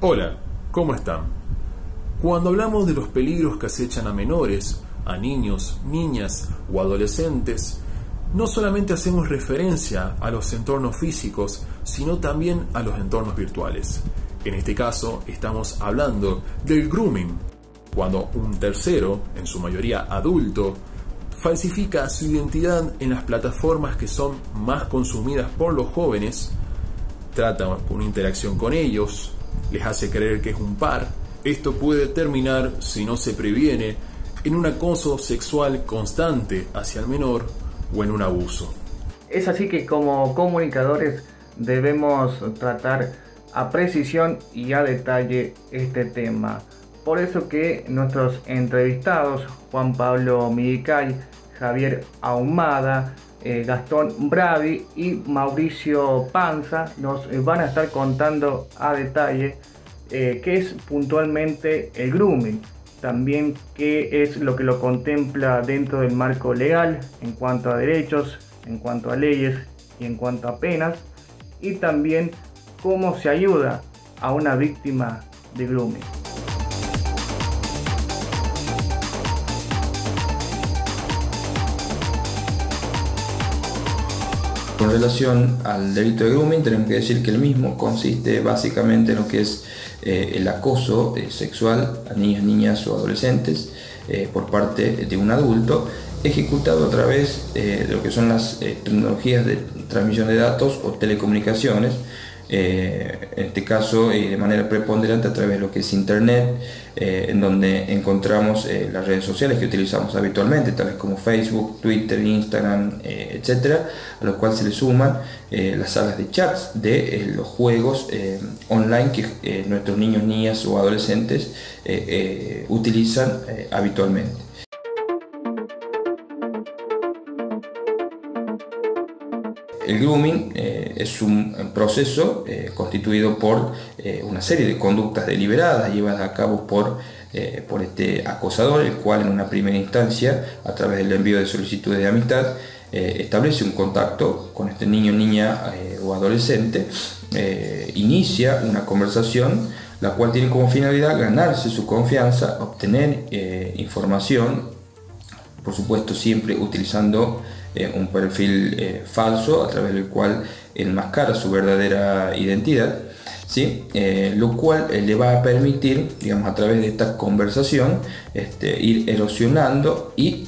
Hola, ¿cómo están? Cuando hablamos de los peligros que acechan a menores, a niños, niñas o adolescentes, no solamente hacemos referencia a los entornos físicos, sino también a los entornos virtuales. En este caso, estamos hablando del grooming, cuando un tercero, en su mayoría adulto, falsifica su identidad en las plataformas que son más consumidas por los jóvenes, trata una interacción con ellos, les hace creer que es un par. Esto puede terminar, si no se previene, en un acoso sexual constante hacia el menor o en un abuso. Es así que como comunicadores debemos tratar a precisión y a detalle este tema. Por eso que nuestros entrevistados, Juan Pablo Midicay, Javier Ahumada, eh, Gastón Bravi y Mauricio Panza nos eh, van a estar contando a detalle eh, qué es puntualmente el grooming, también qué es lo que lo contempla dentro del marco legal en cuanto a derechos, en cuanto a leyes y en cuanto a penas, y también cómo se ayuda a una víctima de grooming. Con relación al delito de grooming, tenemos que decir que el mismo consiste básicamente en lo que es eh, el acoso eh, sexual a niños, niñas o adolescentes eh, por parte de un adulto, ejecutado a través de lo que son las tecnologías de transmisión de datos o telecomunicaciones, eh, en este caso de manera preponderante a través de lo que es Internet, eh, en donde encontramos eh, las redes sociales que utilizamos habitualmente, tales como Facebook, Twitter, Instagram, etcétera, a lo cual se le suman las salas de chats de los juegos online que nuestros niños, niñas o adolescentes utilizan habitualmente. El grooming eh, es un proceso eh, constituido por eh, una serie de conductas deliberadas llevadas a cabo por, por este acosador, el cual en una primera instancia, a través del envío de solicitudes de amistad, establece un contacto con este niño, niña o adolescente, inicia una conversación, la cual tiene como finalidad ganarse su confianza, obtener información, por supuesto siempre utilizando eh, un perfil eh, falso a través del cual enmascara su verdadera identidad, ¿sí? Eh, lo cual le va a permitir, digamos, a través de esta conversación, este, ir erosionando y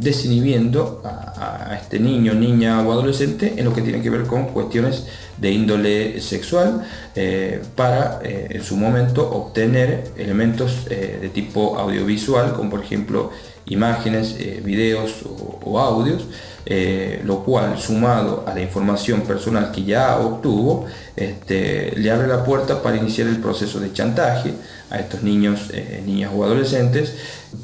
desinhibiendo a, a, este niño, niña o adolescente en lo que tiene que ver con cuestiones de índole sexual para en su momento obtener elementos de tipo audiovisual como por ejemplo imágenes, videos o audios eh, lo cual sumado a la información personal que ya obtuvo, este, le abre la puerta para iniciar el proceso de chantaje a estos niños, eh, niñas o adolescentes,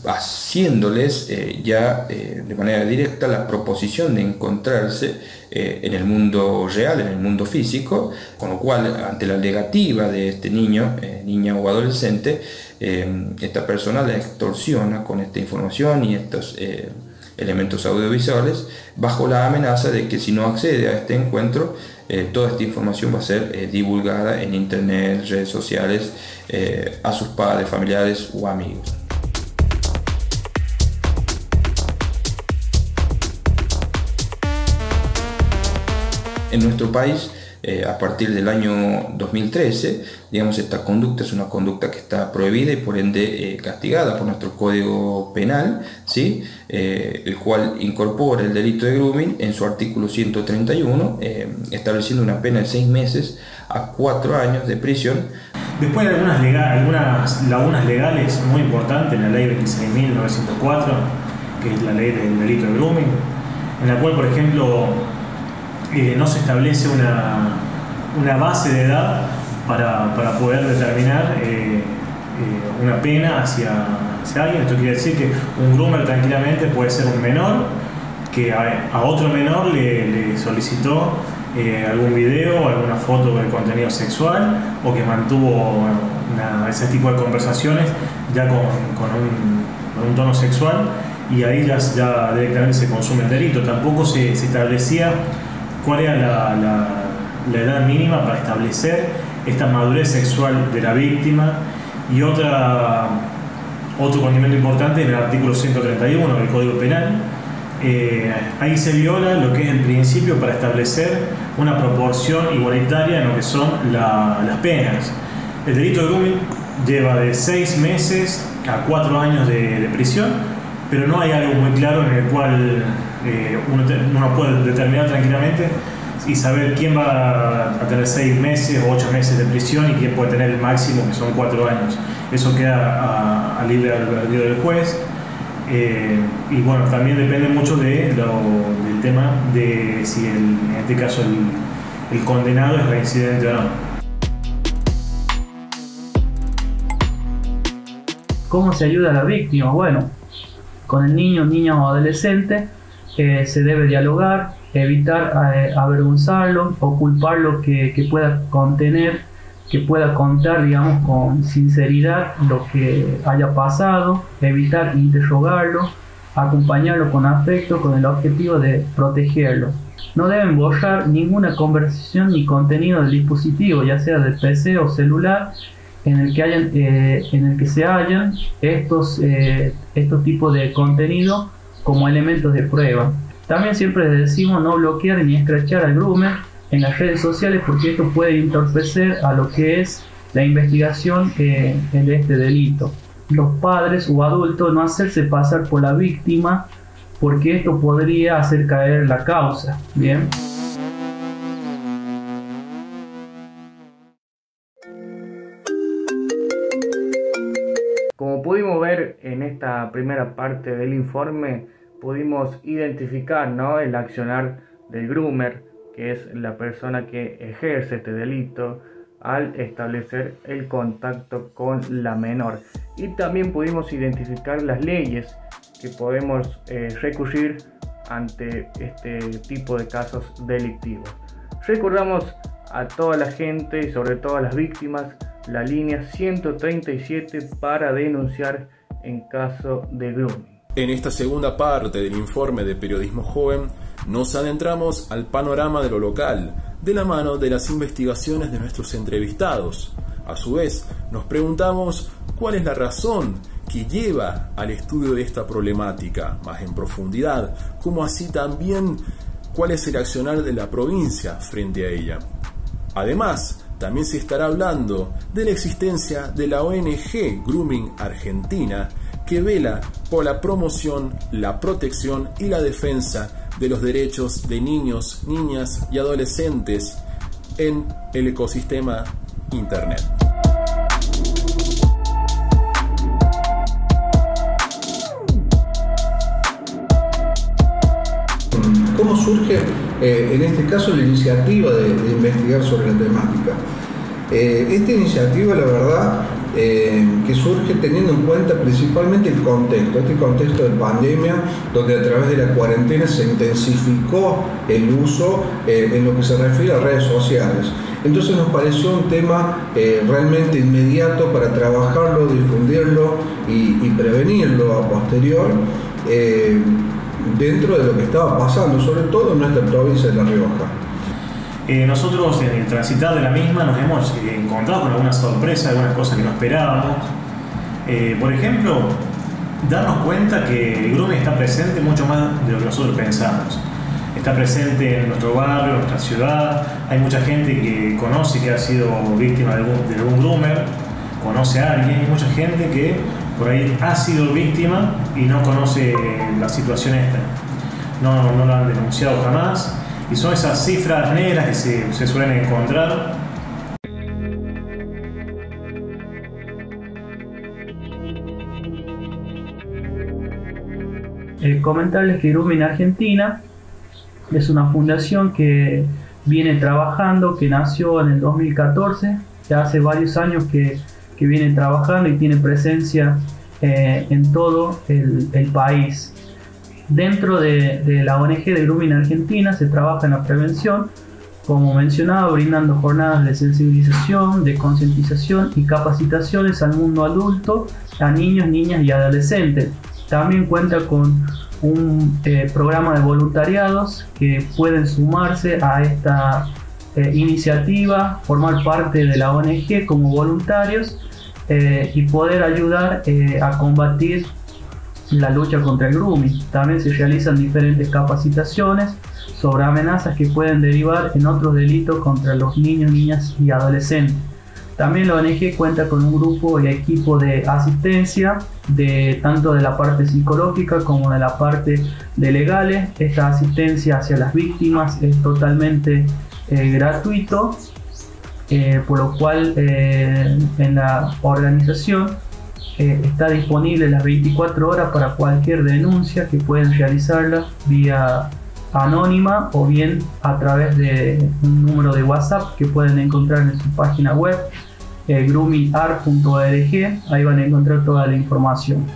haciéndoles eh, ya de manera directa la proposición de encontrarse en el mundo real, en el mundo físico, con lo cual ante la negativa de este niño, niña o adolescente, esta persona la extorsiona con esta información y estos elementos audiovisuales bajo la amenaza de que si no accede a este encuentro, eh, toda esta información va a ser eh, divulgada en internet, redes sociales, eh, a sus padres, familiares o amigos. En nuestro país eh, a partir del año 2013. Digamos, esta conducta es una conducta que está prohibida y por ende eh, castigada por nuestro Código Penal, ¿sí? Eh, el cual incorpora el delito de grooming en su artículo 131, estableciendo una pena de seis meses a cuatro años de prisión. Después de algunas, algunas lagunas legales muy importantes en la ley 26.904, que es la ley del delito de grooming, en la cual, por ejemplo, no se establece una, una, base de edad para, para poder determinar eh, eh, una pena hacia, hacia, alguien. Esto quiere decir que un groomer tranquilamente puede ser un menor que a, otro menor le, solicitó eh, algún video, alguna foto de contenido sexual o que mantuvo ese tipo de conversaciones ya con, con, un, con un, tono sexual y ahí ya, ya, directamente se consume el delito. Tampoco se, se establecía cuál era la, edad mínima para establecer esta madurez sexual de la víctima y otra, otro condimento importante en el artículo 131 del Código Penal. Eh, ahí se viola lo que es el principio para establecer una proporción igualitaria en lo que son las penas. El delito de grooming lleva de seis meses a cuatro años de, prisión, pero no hay algo muy claro en el cual eh, uno, uno, puede determinar tranquilamente y saber quién va a tener seis meses o ocho meses de prisión y quién puede tener el máximo, que son cuatro años. Eso queda a, libre albedrío del juez. Eh, y bueno, también depende mucho de del tema de si en este caso el, el condenado es reincidente o no. ¿Cómo se ayuda a la víctima? Bueno, con el niño, niña o adolescente se debe dialogar, evitar eh, avergonzarlo o culparlo que, que pueda contener, que pueda contar, digamos, con sinceridad lo que haya pasado, evitar interrogarlo, acompañarlo con afecto con el objetivo de protegerlo. No deben borrar ninguna conversación ni contenido del dispositivo, ya sea del PC o celular, en el que, hayan, eh, en el que se hallan estos, eh, estos tipos de contenido como elementos de prueba. También siempre decimos no bloquear ni escrachar al groomer en las redes sociales porque esto puede entorpecer a lo que es la investigación eh, de este delito. Los padres o adultos no hacerse pasar por la víctima porque esto podría hacer caer la causa. Bien. Esta primera parte del informe, pudimos identificar ¿no? el accionar del groomer, que es la persona que ejerce este delito, al establecer el contacto con la menor. Y también pudimos identificar las leyes que podemos eh, recurrir ante este tipo de casos delictivos. Recordamos a toda la gente y sobre todo a las víctimas la línea 137 para denunciar en caso de grooming. En esta segunda parte del informe de Periodismo Joven nos adentramos al panorama de lo local, de la mano de las investigaciones de nuestros entrevistados. A su vez, nos preguntamos cuál es la razón que lleva al estudio de esta problemática más en profundidad, como así también cuál es el accionar de la provincia frente a ella. Además, también se estará hablando de la existencia de la ONG Grooming Argentina, que vela por la promoción, la protección y la defensa de los derechos de niños, niñas y adolescentes en el ecosistema Internet. Eh, en este caso la iniciativa de, investigar sobre la temática. Eh, esta iniciativa, la verdad, eh, que surge teniendo en cuenta principalmente el contexto, este contexto de pandemia, donde a través de la cuarentena se intensificó el uso en lo que se refiere a redes sociales. Entonces nos pareció un tema realmente inmediato para trabajarlo, difundirlo y, y prevenirlo a posterior dentro de lo que estaba pasando, sobre todo en nuestra provincia de La Rioja. Eh, nosotros en el transitar de la misma nos hemos eh, encontrado con algunas sorpresas, algunas cosas que no esperábamos. Eh, por ejemplo, darnos cuenta que el grooming está presente mucho más de lo que nosotros pensamos. Está presente en nuestro barrio, en nuestra ciudad. Hay mucha gente que conoce que ha sido víctima de algún, de algún groomer, conoce a alguien. Hay mucha gente que por ahí ha sido víctima y no conoce la situación esta. No, no lo han denunciado jamás. Y son esas cifras negras que se, se suelen encontrar. El comentarles que Grooming Argentina es una fundación que viene trabajando, que nació en el 2014, ya hace varios años que que viene trabajando y tiene presencia eh, en todo el, país. Dentro de, la ONG de Grooming Argentina se trabaja en la prevención, como mencionaba, brindando jornadas de sensibilización, de concientización y capacitaciones al mundo adulto, a niños, niñas y adolescentes. También cuenta con un eh, programa de voluntariados que pueden sumarse a esta iniciativa, formar parte de la ONG como voluntarios y poder ayudar a combatir la lucha contra el grooming. También se realizan diferentes capacitaciones sobre amenazas que pueden derivar en otros delitos contra los niños, niñas y adolescentes. También la ONG cuenta con un grupo y equipo de asistencia de tanto de la parte psicológica como de la parte de legales. Esta asistencia hacia las víctimas es totalmente eh, gratuito, eh, por lo cual eh, en la organización está disponible las 24 horas para cualquier denuncia que pueden realizarla vía anónima o bien a través de un número de WhatsApp que pueden encontrar en su página web eh, ahí van a encontrar toda la información.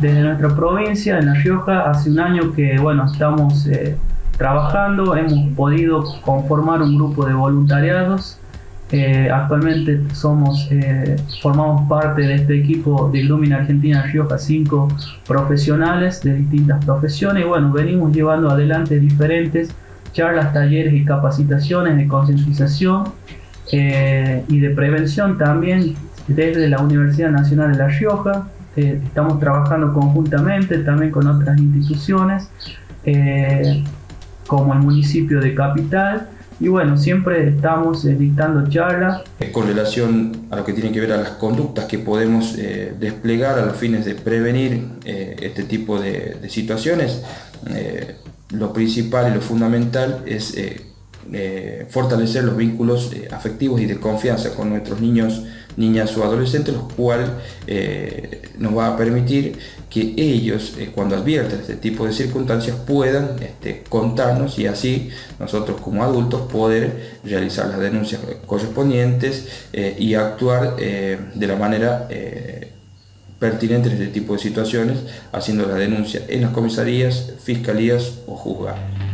Desde nuestra provincia, en La Rioja, hace un año que bueno, estamos eh, trabajando, hemos podido conformar un grupo de voluntariados eh, actualmente somos, eh, formamos parte de este equipo de Grooming Argentina Rioja, cinco profesionales de distintas profesiones. Y bueno, venimos llevando adelante diferentes charlas, talleres y capacitaciones de concientización y de prevención también desde la Universidad Nacional de La Rioja. Estamos trabajando conjuntamente también con otras instituciones como el municipio de Capital y bueno, siempre estamos eh, dictando charlas. Con relación a lo que tiene que ver a las conductas que podemos eh, desplegar a los fines de prevenir eh, este tipo de situaciones, lo principal y lo fundamental es fortalecer los vínculos afectivos y de confianza con nuestros niños niñas o adolescentes, lo cual eh, nos va a permitir que ellos, eh, cuando advierten este tipo de circunstancias, puedan este, contarnos y así nosotros como adultos poder realizar las denuncias correspondientes eh, y actuar de la manera pertinente en este tipo de situaciones, haciendo la denuncia en las comisarías, fiscalías o juzgados.